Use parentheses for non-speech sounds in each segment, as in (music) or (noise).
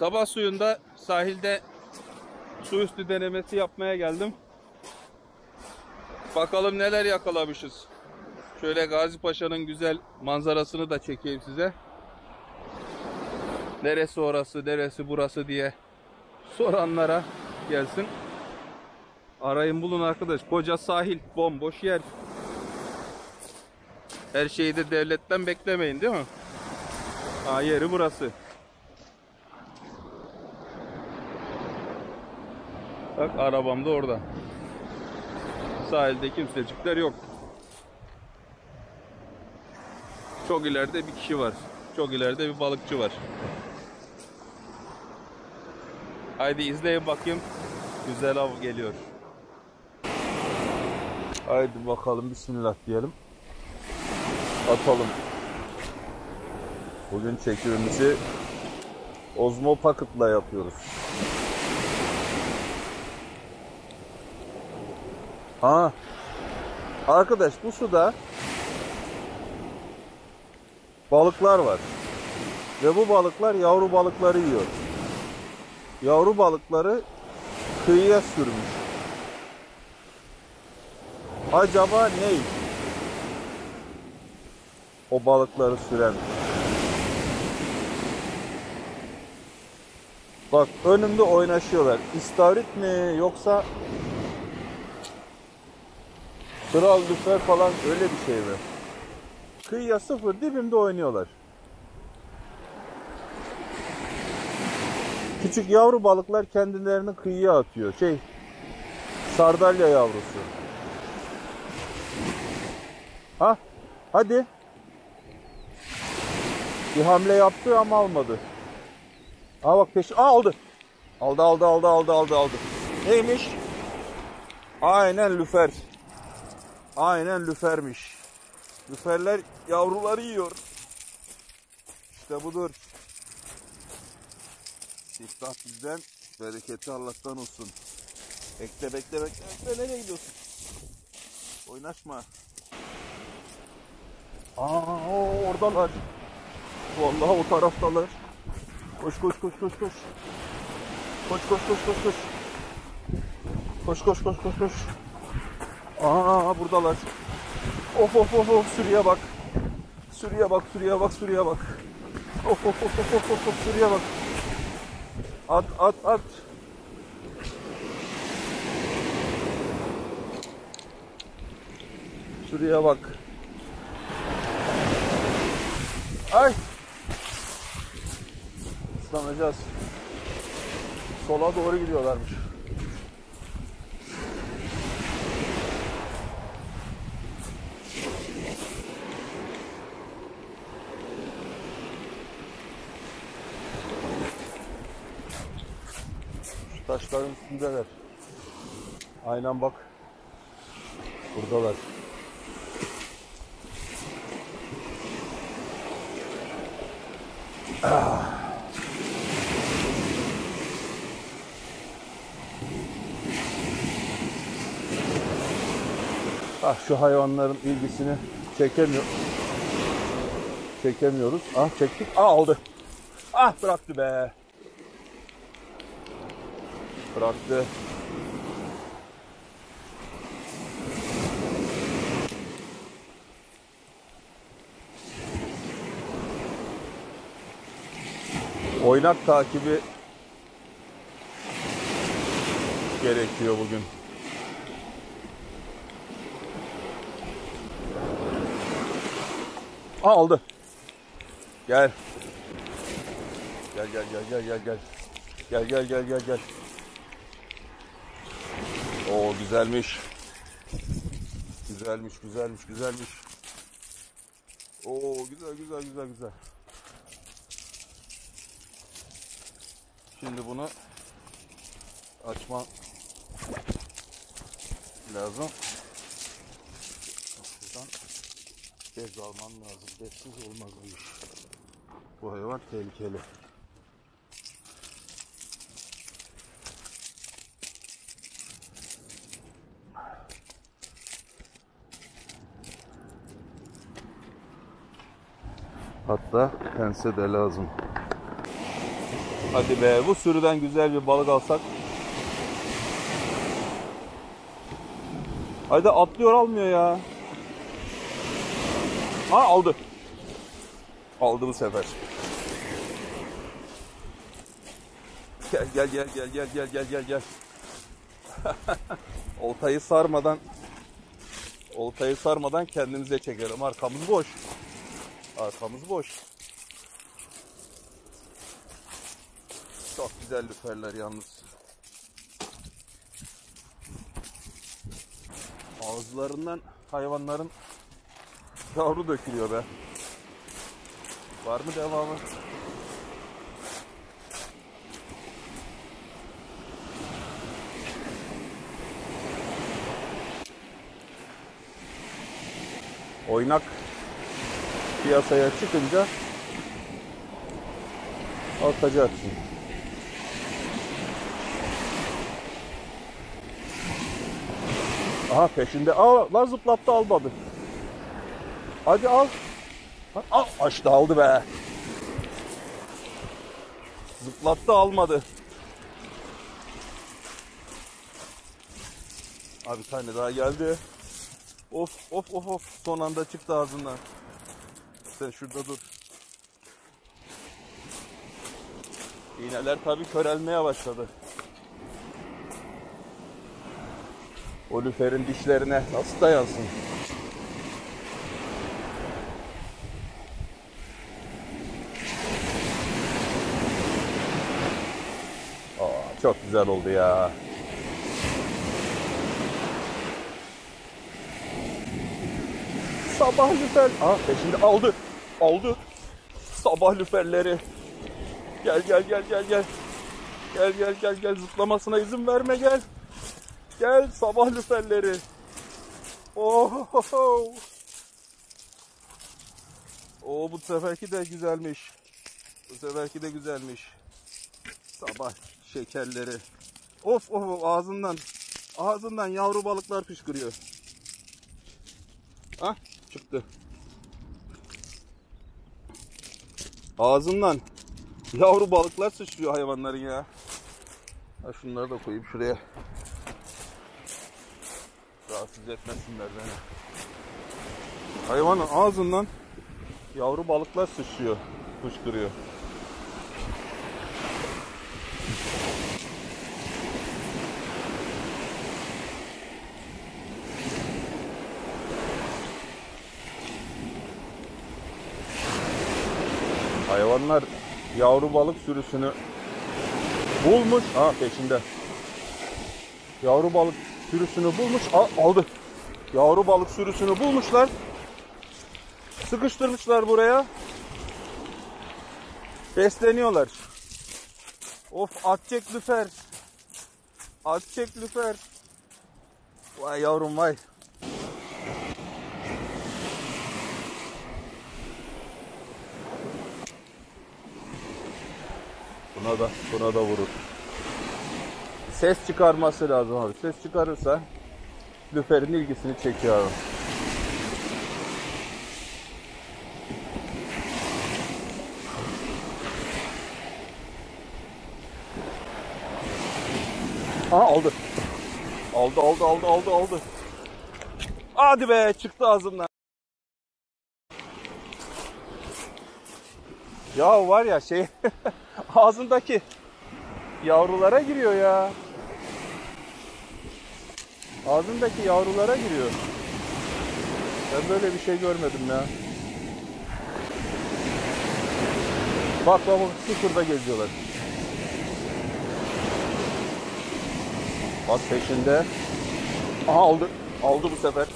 Sabah suyunda sahilde su üstü denemesi yapmaya geldim. Bakalım neler yakalamışız. Şöyle Gazi Paşa'nın güzel manzarasını da çekeyim size. Neresi orası, neresi burası diye soranlara gelsin. Arayın bulun arkadaş. Koca sahil, bomboş yer. Her şeyi de devletten beklemeyin değil mi? Ha yeri burası. Bak arabam da orada. Sahilde kimsecikler yok. Çok ileride bir kişi var. Çok ileride bir balıkçı var. Haydi izleyin bakayım. Güzel av geliyor. Haydi bakalım bismillah diyelim. Atalım. Bugün çekimimizi Ozmo Pocket'la yapıyoruz. Ha. Arkadaş bu suda balıklar var. Ve bu balıklar yavru balıkları yiyor. Yavru balıkları kıyıya sürmüş. Acaba ne? O balıkları süren. Bak önümde oynaşıyorlar. İstavrit mi yoksa Kral lüfer falan öyle bir şey mi? Kıyıya sıfır dibimde oynuyorlar. Küçük yavru balıklar kendilerini kıyıya atıyor. Şey, sardalya yavrusu. Ha, hadi. Bir hamle yaptı ama almadı. Aa bak peşi. Aa aldı. Aldı aldı aldı aldı aldı aldı. Neymiş? Aynen lüfer. Aynen lüfermiş. Lüferler yavruları yiyor. İşte budur. Siftah bizden, bereketi Allah'tan olsun. Bekle bekle bekle. bekle. Nereye gidiyorsun? Oynaşma. Aa oradalar. Vallahi o taraftalar. Koş koş koş koş koş. Koş koş koş koş koş. Koş koş koş koş koş. Aa buradalar. Of of of of sürüye bak. Sürüye bak sürüye bak sürüye bak. Of of of of of of, of sürüye bak. At at at. Şuraya bak. Ay. Islanacağız. Sola doğru gidiyorlarmış. Şu taşların üstündeler. Aynen bak. Buradalar. Ah şu hayvanların ilgisini çekemiyor. Çekemiyoruz. Ah çektik. Ah aldı. Ah bıraktı be. Bıraktı. Oynak takibi gerekiyor bugün. Aldı. Gel. Gel gel gel gel gel gel. Gel gel gel gel gel. Oo güzelmiş. Güzelmiş güzelmiş güzelmiş. Oo güzel güzel güzel güzel. Şimdi bunu açma lazım. Şuradan bez almam lazım. Bezsiz olmaz bu iş. Bu hayvan tehlikeli. Hatta pense de lazım. Hadi be bu sürüden güzel bir balık alsak. Haydi atlıyor almıyor ya. Ha aldı. Aldı bu sefer. Gel gel gel gel gel gel gel gel gel. (laughs) Oltayı sarmadan Oltayı sarmadan kendimize çekelim. Arkamız boş. Arkamız boş. Çok güzel lüferler yalnız. Ağızlarından hayvanların yavru dökülüyor be. Var mı devamı? Oynak piyasaya çıkınca atacaksın. Aha peşinde. Aa lan zıplattı almadı. Hadi al. Al. Açtı aldı be. Zıplattı almadı. Abi tane daha geldi. Of of of of son anda çıktı ağzından. Sen şurada dur. İğneler tabii körelmeye başladı. O lüferin dişlerine nasıl dayansın? Aa, çok güzel oldu ya. Sabah lüfer. Aa peşinde aldı. Aldı. Sabah lüferleri. Gel gel gel gel gel. Gel gel gel gel zıplamasına izin verme gel. Gel sabah lüferleri. Oho. O bu seferki de güzelmiş. Bu seferki de güzelmiş. Sabah şekerleri. Of of ağzından ağzından yavru balıklar fışkırıyor. Ah çıktı. Ağzından yavru balıklar sıçrıyor hayvanların ya. Ha şunları da koyayım şuraya. Rahatsız etmesinler beni. Hayvanın ağzından yavru balıklar sıçrıyor, fışkırıyor. Hayvanlar yavru balık sürüsünü bulmuş. Ha peşinde. Yavru balık sürüsünü bulmuş. Aa, aldı. Yavru balık sürüsünü bulmuşlar. Sıkıştırmışlar buraya. Besleniyorlar. Of atçek lüfer. Atçek lüfer. Vay yavrum vay. Buna da buna da vurur. Ses çıkarması lazım abi. Ses çıkarırsa lüferin ilgisini çekiyor abi. Aha aldı. Aldı aldı aldı aldı aldı. Hadi be çıktı ağzımdan. Ya var ya şey (laughs) ağzındaki yavrulara giriyor ya. Ağzındaki yavrulara giriyor. Ben böyle bir şey görmedim ya. Bak bak bak sıfırda geziyorlar. Bak peşinde. Aha aldı. Aldı bu sefer.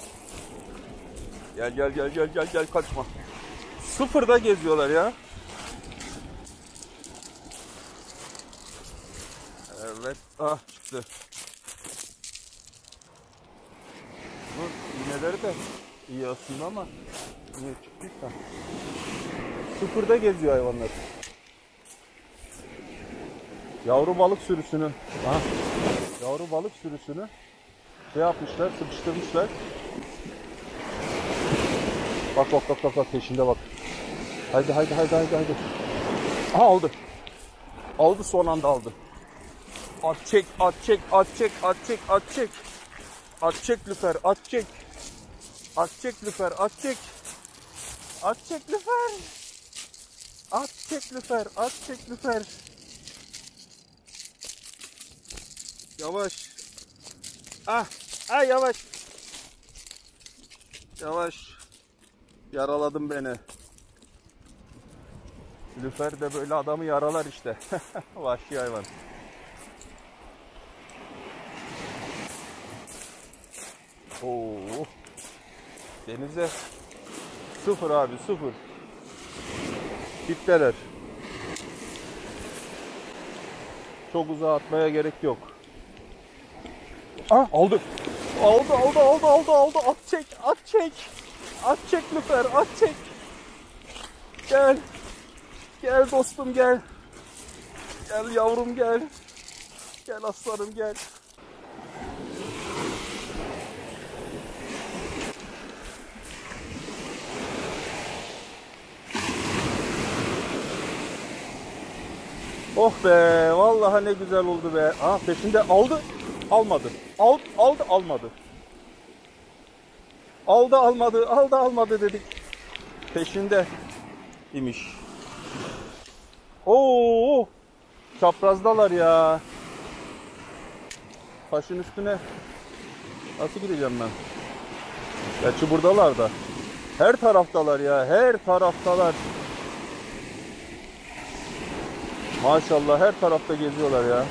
Gel gel gel gel gel gel kaçma. Sıfırda geziyorlar ya. Evet. Ah çıktı. Bu iğneleri de iyi aslında ama niye çıktıysa. Sıfırda geziyor hayvanlar. Yavru balık sürüsünü. Ha. Yavru balık sürüsünü şey yapmışlar, sıkıştırmışlar. Bak bak bak bak bak peşinde bak. Haydi haydi haydi haydi haydi. Aha aldı. Aldı son anda aldı. At çek, at çek, at çek, at çek, at çek. At çek lüfer, at çek. At çek lüfer, at çek. At çek lüfer. At çek lüfer, at çek lüfer. Yavaş. Ah, ah yavaş. Yavaş. Yaraladın beni. Lüfer de böyle adamı yaralar işte. (laughs) Vahşi hayvan. Oo. Denize sıfır abi sıfır. Dipteler. Çok uzağa atmaya gerek yok. Ah aldı. Aldı aldı aldı aldı aldı. At çek at çek. At çek lüfer at çek. Gel. Gel dostum gel. Gel yavrum gel. Gel aslanım gel. Oh be vallahi ne güzel oldu be. Aa peşinde aldı almadı. Al, aldı almadı. Aldı almadı aldı almadı dedik. Peşinde imiş. Oo çaprazdalar ya. Taşın üstüne nasıl gideceğim ben? Gerçi buradalar da. Her taraftalar ya her taraftalar. Maşallah her tarafta geziyorlar ya.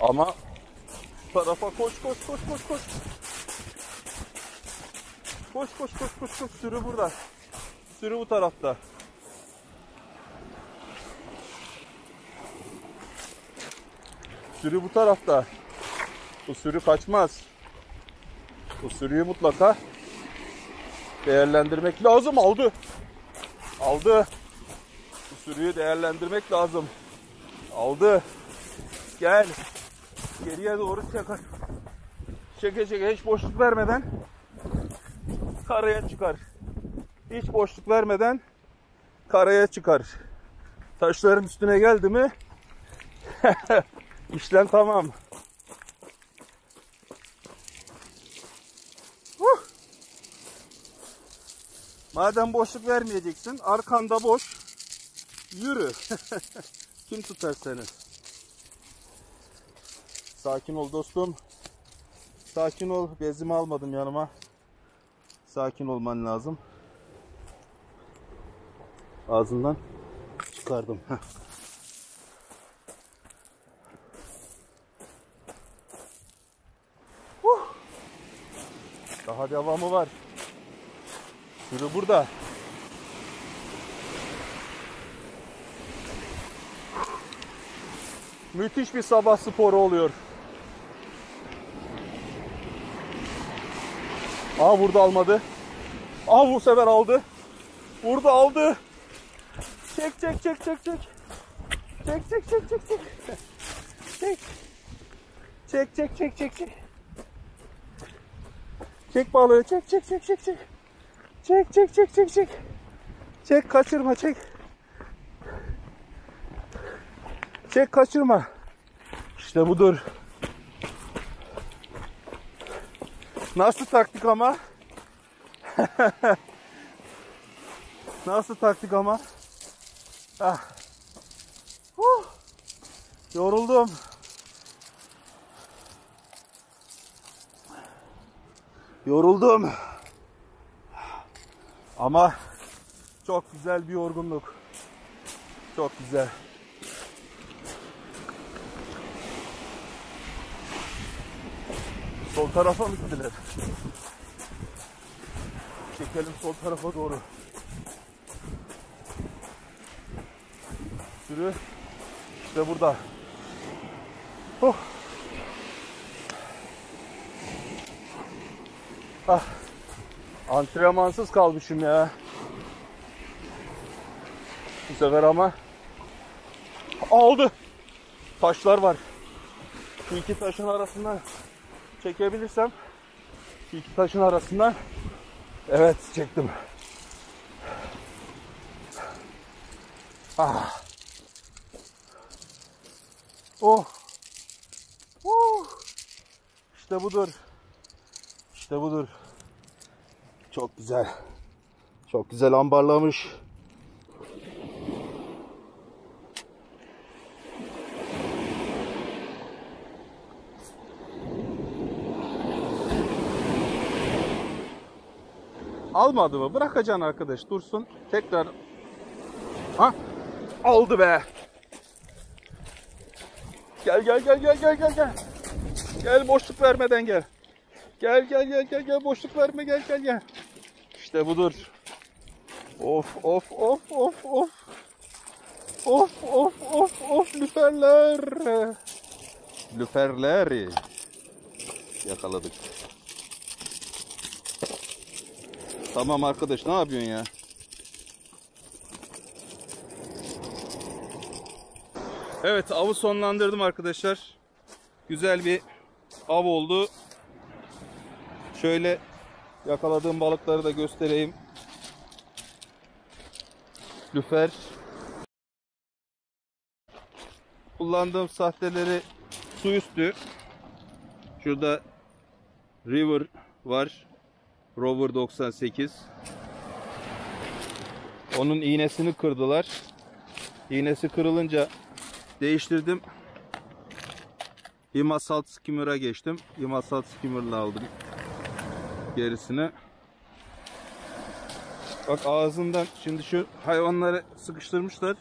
Ama tarafa koş koş koş koş koş. Koş koş koş koş koş sürü burada. Sürü bu tarafta. Sürü bu tarafta. Bu sürü kaçmaz. Bu sürüyü mutlaka değerlendirmek lazım. Aldı. Aldı. Bu sürüyü değerlendirmek lazım. Aldı. Gel. Geriye doğru çeker. Çeke çeke hiç boşluk vermeden karaya çıkar. Hiç boşluk vermeden karaya çıkar. Taşların üstüne geldi mi (laughs) işlem tamam. Madem boşluk vermeyeceksin, arkanda boş, yürü. (laughs) Kim tutar seni? Sakin ol dostum. Sakin ol. Bezimi almadım yanıma. Sakin olman lazım. Ağzından çıkardım. Daha devamı var. Sürü burada. Müthiş bir sabah sporu oluyor. Aa vurdu almadı. Aa bu sefer aldı. Vurdu aldı. Çek çek çek çek çek. Çek çek çek çek çek. Çek. Çek çek çek çek çek. Çek balığı çek çek çek çek çek. Çek çek çek çek çek. Çek kaçırma çek. Çek kaçırma. İşte budur. Nasıl taktik ama? (laughs) Nasıl taktik ama? Ah. Huh. Yoruldum. Yoruldum. Ama çok güzel bir yorgunluk. Çok güzel. Sol tarafa mı gittiler? Çekelim sol tarafa doğru. Sürü işte burada. Oh. Ah. Antrenmansız kalmışım ya. Bu sefer ama aldı. Taşlar var. Şu iki taşın arasından çekebilirsem şu iki taşın arasından Evet çektim. Ah. Oh. Oh. İşte budur. İşte budur. Çok güzel. Çok güzel ambarlamış. Almadı mı? Bırakacaksın arkadaş dursun. Tekrar. Ha? Aldı be. Gel gel gel gel gel gel gel. Gel boşluk vermeden gel. Gel gel gel gel gel boşluk verme gel gel gel. İşte budur. Of of of of of. Of of of of lüferler. Lüferler. Yakaladık. Tamam arkadaş ne yapıyorsun ya? Evet avı sonlandırdım arkadaşlar. Güzel bir av oldu. Şöyle yakaladığım balıkları da göstereyim. Lüfer. Kullandığım sahteleri su üstü. Şurada River var. Rover 98. Onun iğnesini kırdılar. İğnesi kırılınca değiştirdim. Himasalt skimmer'a geçtim. Himasalt skimmer'la aldım gerisini. Bak ağzından şimdi şu hayvanları sıkıştırmışlar.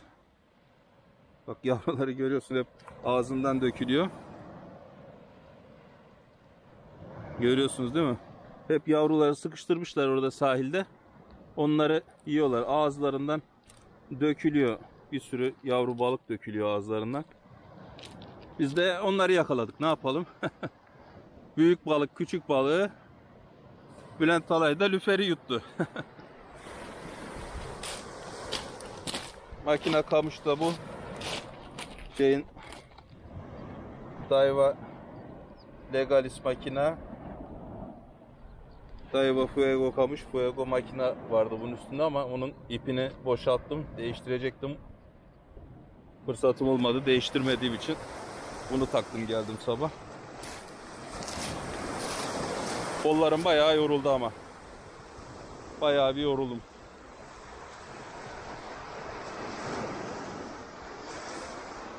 Bak yavruları görüyorsun hep ağzından dökülüyor. Görüyorsunuz değil mi? Hep yavruları sıkıştırmışlar orada sahilde. Onları yiyorlar. Ağızlarından dökülüyor. Bir sürü yavru balık dökülüyor ağızlarından. Biz de onları yakaladık. Ne yapalım? (laughs) Büyük balık, küçük balığı Bülent Talay da lüferi yuttu. (laughs) Makine kamış da bu. Şeyin Daiwa Legalis makina. Daiwa Fuego kamış. Fuego makina vardı bunun üstünde ama onun ipini boşalttım. Değiştirecektim. Fırsatım olmadı değiştirmediğim için. Bunu taktım geldim sabah. Kollarım bayağı yoruldu ama. Bayağı bir yoruldum.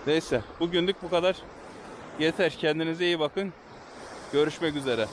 Neyse bugünlük bu kadar. Yeter kendinize iyi bakın. Görüşmek üzere.